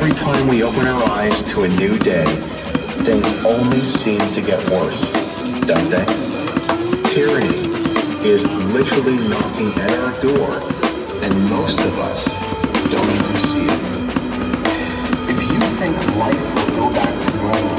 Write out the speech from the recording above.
every time we open our eyes to a new day, things only seem to get worse, don't they? Tyranny is literally knocking at our door, and most of us don't even see it. If you think life will go back to normal,